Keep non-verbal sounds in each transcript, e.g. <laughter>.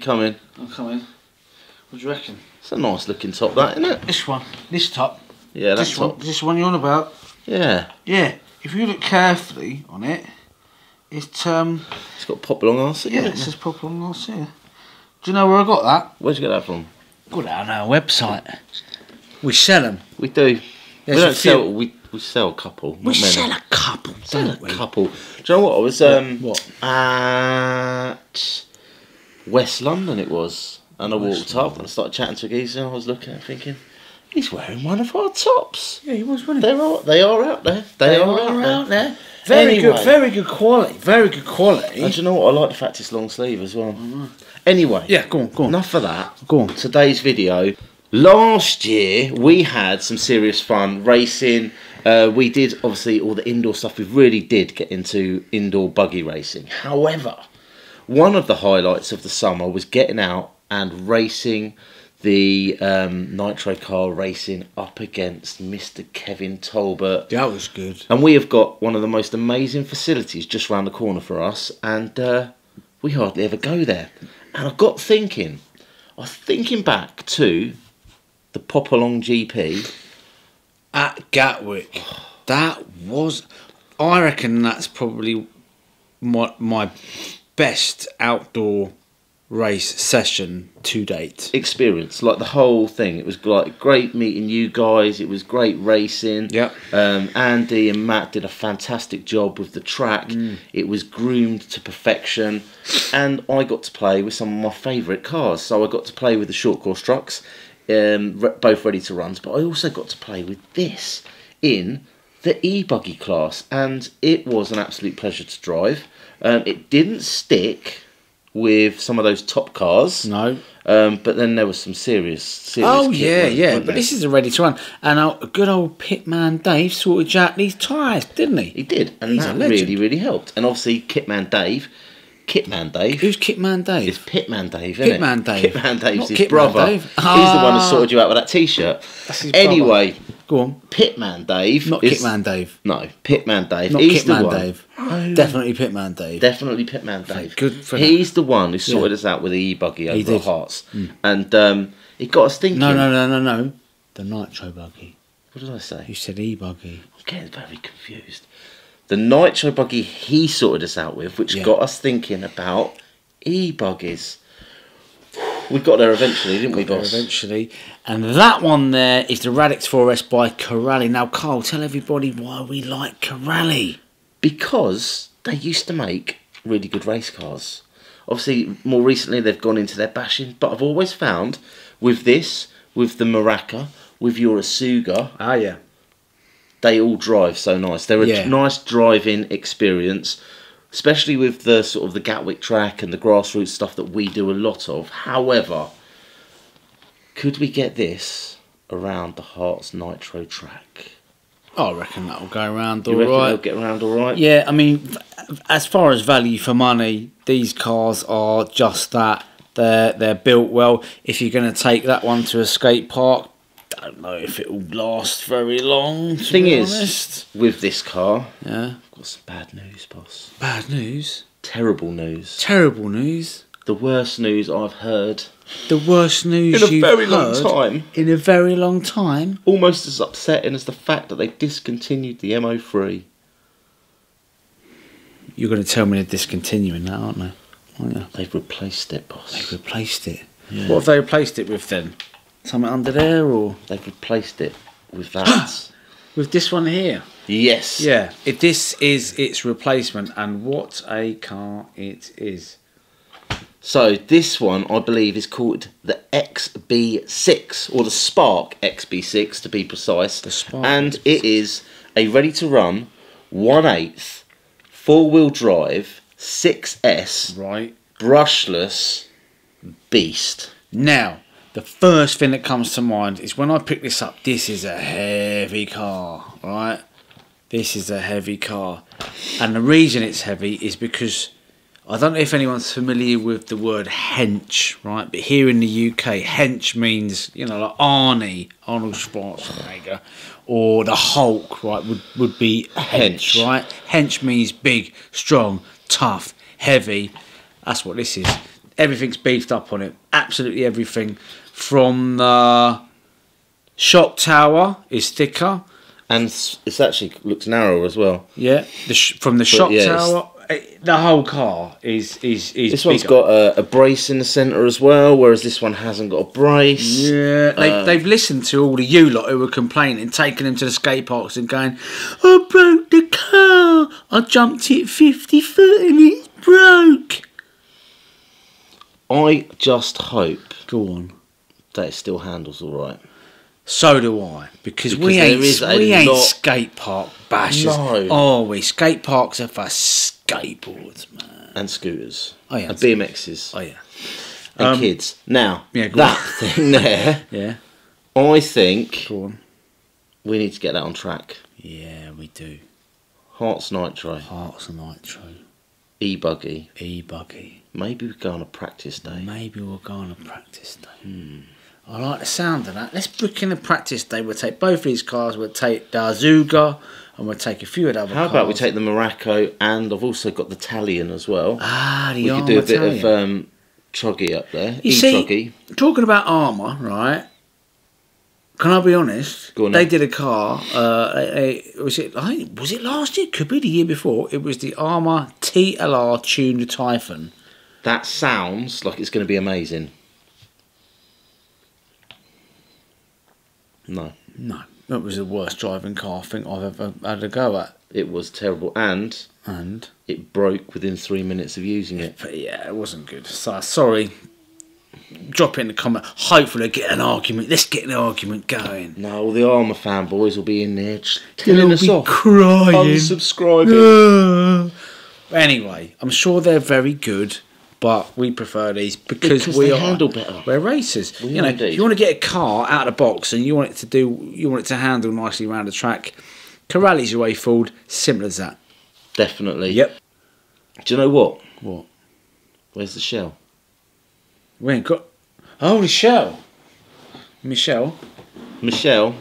coming. I'm coming. What do you reckon? It's a nice looking top, that isn't it? This one. This top. Yeah, that's this one. This one you're on about. Yeah, Yeah. If you look carefully on it, it's um. it's got pop along arse. Yeah, it says pop on last year. Do you know where I got that? Where'd you get that from? Got it on our website. We sell them. We do. There's we don't sell. We we sell a couple. We sell a couple, Sell a we? couple. Do you know what? I was um What? at West London. It was, and I West walked up and I started chatting to a geezer. and I was looking at, it thinking, he's wearing one of our tops. Yeah, he was winning. They're all, they are out there. They, are, out, there. Very Anyway. good, very good quality. Very good quality. And do you know what? I like the fact it's long sleeve as well. Anyway, Yeah, go on, go on. enough of that. Go on. Today's video. Last year we had some serious fun racing. Uh, we did obviously all the indoor stuff. We really did get into indoor buggy racing. However, one of the highlights of the summer was getting out and racing the um, nitro car racing up against Mr. Kevin Tolbert. That was good. And we have got one of the most amazing facilities just round the corner for us, and uh, we hardly ever go there. And I got thinking, I was thinking back to the Pop Along GP. At Gatwick, that was. I reckon that's probably my my best outdoor race session to date. experience, like the whole thing. It was like great meeting you guys. It was great racing. Yep. Um, Andy and Matt did a fantastic job with the track. It was groomed to perfection, and I got to play with some of my favourite cars. So I got to play with the short course trucks, um, re- both ready to runs. But I also got to play with this in the e-buggy class, and it was an absolute pleasure to drive. Um, it didn't stick with some of those top cars. No. Um, but then there was some serious, serious. Oh yeah, yeah. But there? this is a ready to run, and our good old pitman Dave sorted out these tyres, didn't he? he did, and He's that really, really helped. And obviously, Kitman Dave, Kitman Dave, Who's Kitman Dave? is Pitman Dave, isn't Pitman it? Dave. Kitman Dave's Not his Kitman brother. Dave. He's the one who Ah. sorted you out with that T-shirt. That's his brother. Anyway, Go on. Pitman Dave, Not is, Kitman Dave. No, Pitman Dave. Not He's the Kitman one. Dave. Definitely Pitman Dave. Definitely Pitman Dave. good for He's the one who sorted us out with the e-buggy over did. at Hearts, and um, it got us thinking. no, no, no, no, no. The nitro buggy. What did I say? You said e-buggy. I'm getting very confused. The nitro buggy he sorted us out with, which Yeah. got us thinking about e buggies. We got there eventually, didn't we, There boss? eventually. And that one there is the Radix 4S by Corally. Now, Carl, tell everybody why we like Corally. Because they used to make really good race cars. Obviously, more recently they've gone into their bashing, but I've always found with this, with the Muraco, with your Asuga, Ah, yeah. They all drive so nice. They're a Yeah. nice driving experience, especially with the sort of the Gatwick track and the grassroots stuff that we do a lot of. However, could we get this around the Hearts Nitro track? Oh, I reckon that'll go around all right. they'll get around all right? Yeah, I mean, as far as value for money, these cars are just that. They're they're built well. If you're going to take that one to a skate park, don't know if it will last very long. To Thing is, honest. with this car, yeah, I've got some bad news, boss. bad news, Terrible news. terrible news, The worst news I've heard the worst news in a you've very long time. In a very long time. Almost as upsetting as the fact that they discontinued the MO3. You're going to tell me they're discontinuing that, aren't they? Aren't you? They've replaced it, boss. They've replaced it. Yeah. What have they replaced it with then? Something under there or They've replaced it with <gasps> that. with this one here? yes. Yeah, it, this is its replacement, and what a car it is. So this one, I believe, is called the XB6 or the Spark XB6 to be precise. The Spark and XB6. it is a ready-to-run, one eighth, four-wheel drive, 6S, Right. brushless beast. Now, the first thing that comes to mind is when I pick this up, this is a heavy car, right? This is a heavy car. And the reason it's heavy is because I don't know if anyone's familiar with the word hench, right? But here in the UK, hench means, you know, like Arnie, Arnold Schwarzenegger, or the Hulk, right, would, would be hench, Hench. right? Hench means big, strong, tough, heavy. That's what this is. everything's beefed up on it. Absolutely everything. From the shock tower is thicker. And it's actually looks narrower as well. Yeah, the sh- from the shock yeah, tower, eh, the whole car is is is. This one's got a, a brace in the centre as well, whereas this one hasn't got a brace. Yeah, they, Uh, they've listened to all the you lot who were complaining, taking them to the skate parks and going, I broke the car. I jumped it 50 foot and it's broke. I just hope Go on. That it still handles all right. So do I, because, we Because there ain't is we ain't lot- skate park bashers. No. Oh, we skate parks are for skateboards, man. And scooters. Oh, yeah. And BMXs. Oh yeah, and um, kids. Now, yeah, that on. <laughs> thing there, yeah. I think Go on. we need to get that on track. Yeah, we do. Hearts Nitro, Hearts Nitro, e buggy. e buggy. Maybe we go on a practice day. Maybe we'll go on a practice day. Hmm. I like the sound of that. Let's book in a practice day. We'll take both of these cars. We'll take the Asuga and we'll take a few of the other How cars. about we take the Muraco and I've also got the Talion as well. Ah, the we could do a bit of um, truggy up there. You see- Talking about Arrma, right? Can I be honest? Go on they did a car. Uh, a, a, was it? I think- was it last year? Could be the year before. It was the Arrma TLR tuned Typhon. That sounds like it's going to be amazing. No, No, that was the worst driving car I think I've ever had a go at. it was terrible, and And it broke within three minutes of using it. But yeah, it wasn't good. So sorry. Drop it in the comment. Hopefully, get an argument. Let's get an argument going. No, all the Arrma fanboys will be in there just telling us be off, crying. unsubscribing. anyway, I'm sure they're very good, but we prefer these because, Because we they are handle better. We're racers. We you know, indeed. if you want to get a car out of the box and you want it to do, you want it to handle nicely around the track. Corally's your way forward. Simple as that. Definitely. Yep. Do you know what? What? Where's the shell? We ain't got. Oh, Michelle. Michelle. Michelle.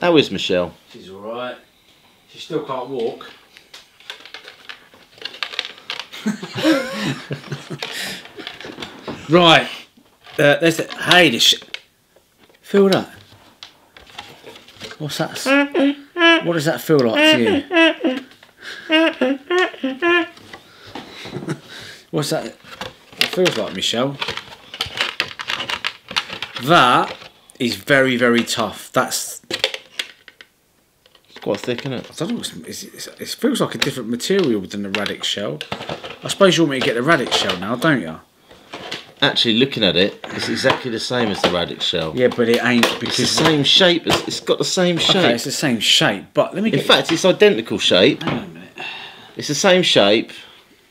How is Michelle? She's all right. She still can't walk. <laughs> right. Uh, there's the. Hey, this. Feel that? What's that? What does that feel like to you? <laughs> What's that? It feels like Michelle. That is very, very tough. That's quite thick, isn't it? I don't know. It's, it's, it feels like a different material than the Radix shell. I suppose you want me to get the Radix shell now, don't you? Actually, looking at it, it's exactly the same as the Radix shell. Yeah, but it ain't It's the because same shape. It's, it's got the same shape. okay, it's the same shape. But let me In fact, it's identical shape. hang on a minute. It's the same shape.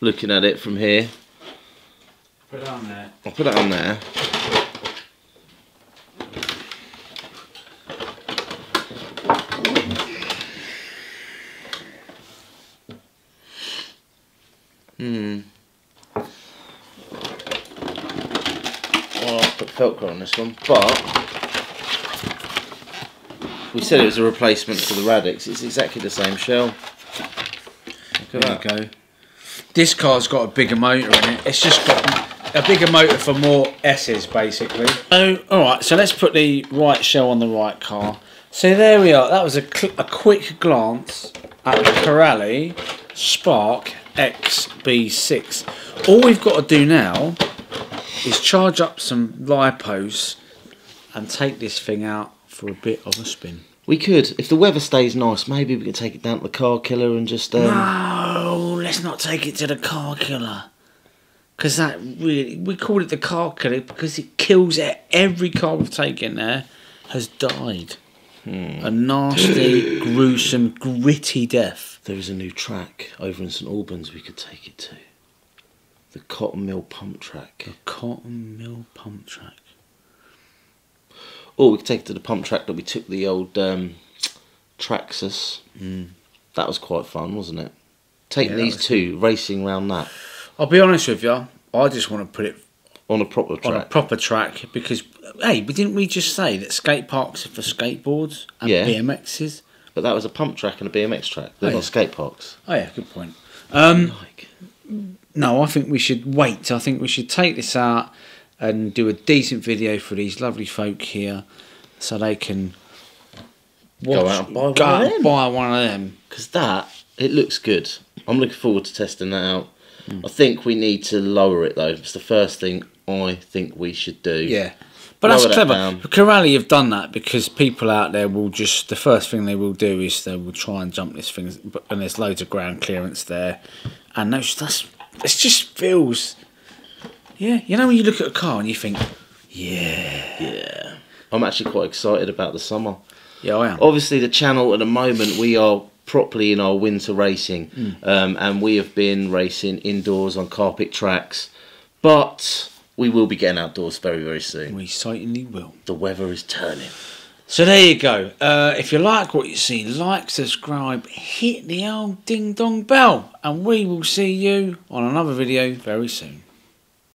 Looking at it from here, Put it on there. I'll put it on there. Hmm. Well, I'll put Velcro on this one, but we said it was a replacement for the Radix. It's exactly the same shell. Look There at you that. go. This car's got a bigger motor in it. It's just got a bigger motor for more S's, basically. Oh, all right. So let's put the right shell on the right car. So there we are. That was a, a quick glance at the Corally Spark XB6. All we've got to do now is charge up some lipos and take this thing out for a bit of a spin. We could, if the weather stays nice, maybe we could take it down to the car killer and just. Um, No, let's not take it to the car killer. Because that really, we call it the car killer because it kills it. Every car we've taken there has died. A nasty, <clears throat> gruesome, gritty death. There is a new track over in St Albans we could take it to. The Cotton Mill Pump Track. A cotton mill pump track. Or we could take it to the pump track that we took the old um, Traxxas. Mm. That was quite fun, wasn't it? Taking Yeah, these two, racing round that I'll be honest with you. I just want to put it on a proper track. on a proper track because, hey, but didn't we just say that skate parks are for skateboards and Yeah. BMXs? but that was a pump track and a BMX track. They're Oh, not yeah. skate parks. Oh yeah, good point. Um, Like, no, I think we should wait. I think we should take this out and do a decent video for these lovely folk here, so they can Go out and buy one go of out and them. buy one of them. Because that, it looks good. I'm looking forward to testing that out. Hmm. I think we need to lower it though. It's the first thing I think we should do. Yeah. But that's clever. Corally have done that because people out there will just the first thing they will do is they will try and jump this thing, and there's loads of ground clearance there, and that's that's it just feels, yeah. You know when you look at a car and you think, yeah, Yeah. I'm actually quite excited about the summer. yeah, I am. Obviously, the channel at the moment we are properly in our winter racing, Hmm. um, and we have been racing indoors on carpet tracks, but we will be getting outdoors very very soon. We certainly will. The weather is turning. So there you go. Uh, if you like what you see, like, subscribe, hit the old ding dong bell, and we will see you on another video very soon.